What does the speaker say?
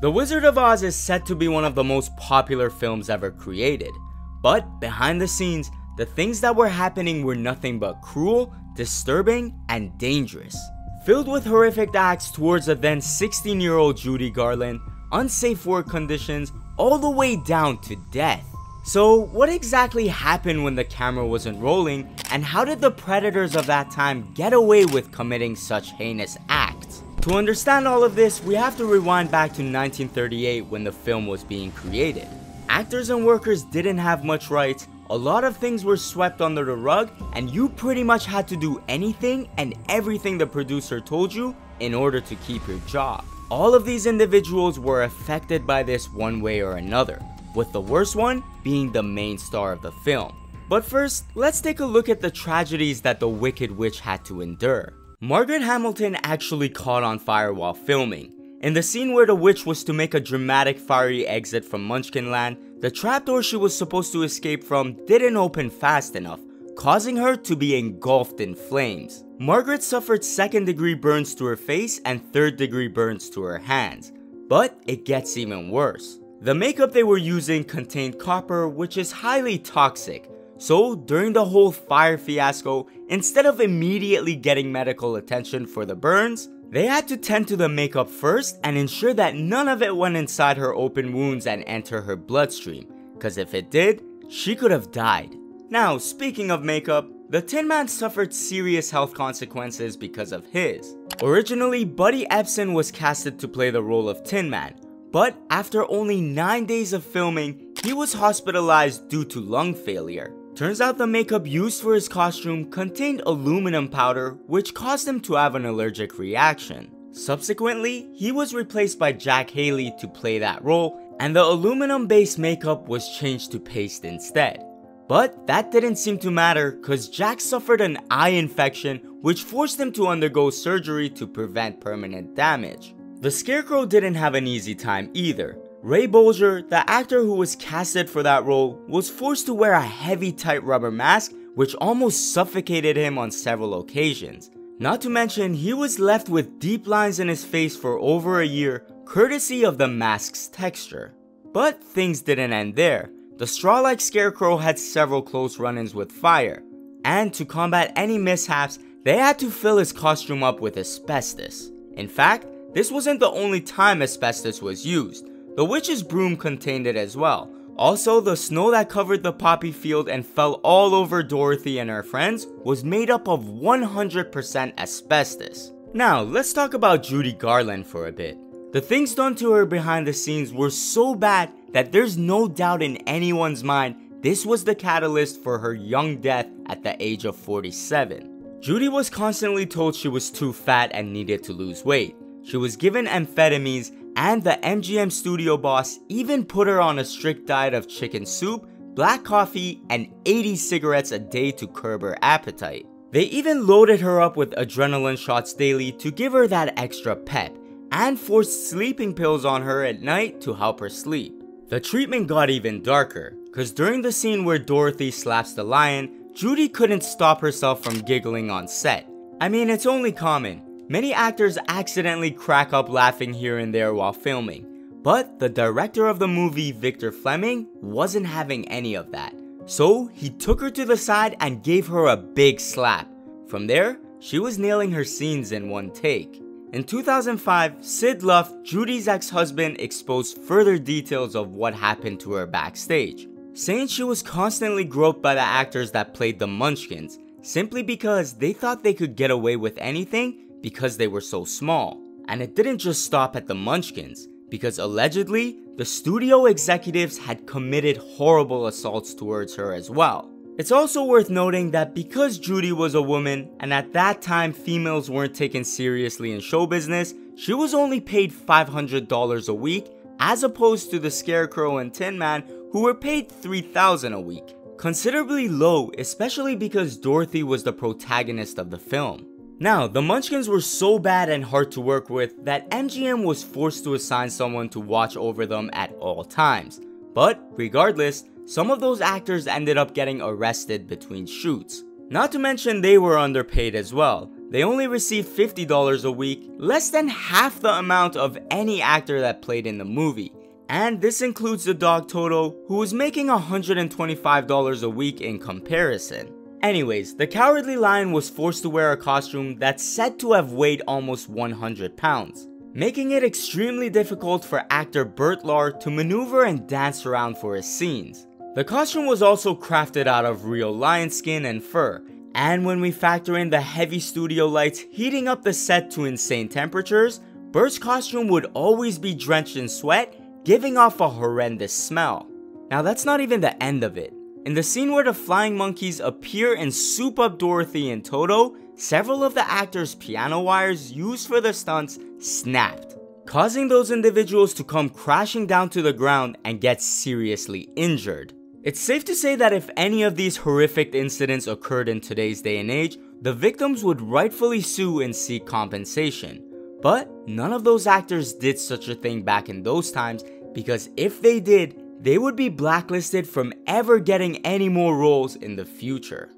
The Wizard of Oz is said to be one of the most popular films ever created, but behind the scenes, the things that were happening were nothing but cruel, disturbing, and dangerous. Filled with horrific acts towards a then 16 year old Judy Garland, unsafe work conditions, all the way down to death. So, what exactly happened when the camera wasn't rolling, and how did the predators of that time get away with committing such heinous acts? To understand all of this, we have to rewind back to 1938 when the film was being created. Actors and workers didn't have much rights, a lot of things were swept under the rug, and you pretty much had to do anything and everything the producer told you in order to keep your job. All of these individuals were affected by this one way or another, with the worst one being the main star of the film. But first, let's take a look at the tragedies that the Wicked Witch had to endure. Margaret Hamilton actually caught on fire while filming. In the scene where the witch was to make a dramatic fiery exit from Munchkinland, the trapdoor she was supposed to escape from didn't open fast enough, causing her to be engulfed in flames. Margaret suffered second degree burns to her face and third degree burns to her hands. But it gets even worse. The makeup they were using contained copper, which is highly toxic, so during the whole fire fiasco, instead of immediately getting medical attention for the burns, they had to tend to the makeup first and ensure that none of it went inside her open wounds and enter her bloodstream, cause if it did, she could have died. Now, speaking of makeup, the Tin Man suffered serious health consequences because of his. Originally, Buddy Ebsen was casted to play the role of Tin Man, but after only 9 days of filming, he was hospitalized due to lung failure. Turns out the makeup used for his costume contained aluminum powder which caused him to have an allergic reaction. Subsequently, he was replaced by Jack Haley to play that role and the aluminum based makeup was changed to paste instead. But that didn't seem to matter cause Jack suffered an eye infection which forced him to undergo surgery to prevent permanent damage. The Scarecrow didn't have an easy time either. Ray Bolger, the actor who was casted for that role, was forced to wear a heavy tight rubber mask which almost suffocated him on several occasions. Not to mention, he was left with deep lines in his face for over a year, courtesy of the mask's texture. But things didn't end there. The straw-like scarecrow had several close run-ins with fire, and to combat any mishaps, they had to fill his costume up with asbestos. In fact, this wasn't the only time asbestos was used. The witch's broom contained it as well. Also, the snow that covered the poppy field and fell all over Dorothy and her friends was made up of 100% asbestos. Now, let's talk about Judy Garland for a bit. The things done to her behind the scenes were so bad that there's no doubt in anyone's mind this was the catalyst for her young death at the age of 47. Judy was constantly told she was too fat and needed to lose weight. She was given amphetamines and the MGM studio boss even put her on a strict diet of chicken soup, black coffee, and 80 cigarettes a day to curb her appetite. They even loaded her up with adrenaline shots daily to give her that extra pep, and forced sleeping pills on her at night to help her sleep. The treatment got even darker, cause during the scene where Dorothy slaps the lion, Judy couldn't stop herself from giggling on set. I mean, it's only common, Many actors accidentally crack up laughing here and there while filming, but the director of the movie, Victor Fleming, wasn't having any of that. So he took her to the side and gave her a big slap. From there, she was nailing her scenes in one take. In 2005, Sid Luft, Judy's ex-husband, exposed further details of what happened to her backstage, saying she was constantly groped by the actors that played the Munchkins, simply because they thought they could get away with anything because they were so small. And it didn't just stop at the Munchkins, because allegedly, the studio executives had committed horrible assaults towards her as well. It's also worth noting that because Judy was a woman, and at that time females weren't taken seriously in show business, she was only paid $500 a week, as opposed to the Scarecrow and Tin Man, who were paid $3,000 a week. Considerably low, especially because Dorothy was the protagonist of the film. Now, the Munchkins were so bad and hard to work with that MGM was forced to assign someone to watch over them at all times. But regardless, some of those actors ended up getting arrested between shoots. Not to mention they were underpaid as well. they only received $50 a week, less than half the amount of any actor that played in the movie. And this includes the dog Toto, who was making $125 a week in comparison. Anyways, the Cowardly Lion was forced to wear a costume that's said to have weighed almost 100 pounds, making it extremely difficult for actor Bert Lahr to maneuver and dance around for his scenes. The costume was also crafted out of real lion skin and fur, and when we factor in the heavy studio lights heating up the set to insane temperatures, Bert's costume would always be drenched in sweat, giving off a horrendous smell. Now that's not even the end of it. In the scene where the flying monkeys appear and soup up Dorothy and Toto, several of the actors' piano wires used for the stunts snapped, causing those individuals to come crashing down to the ground and get seriously injured. It's safe to say that if any of these horrific incidents occurred in today's day and age, the victims would rightfully sue and seek compensation. But none of those actors did such a thing back in those times because if they did, they would be blacklisted from ever getting any more roles in the future.